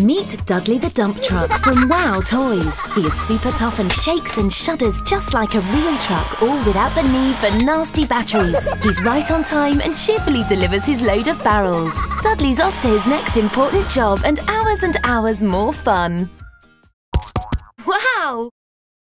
Meet Dudley the dump truck from Wow Toys. He is super tough and shakes and shudders just like a real truck, all without the need for nasty batteries. He's right on time and cheerfully delivers his load of barrels. Dudley's off to his next important job and hours and hours more fun.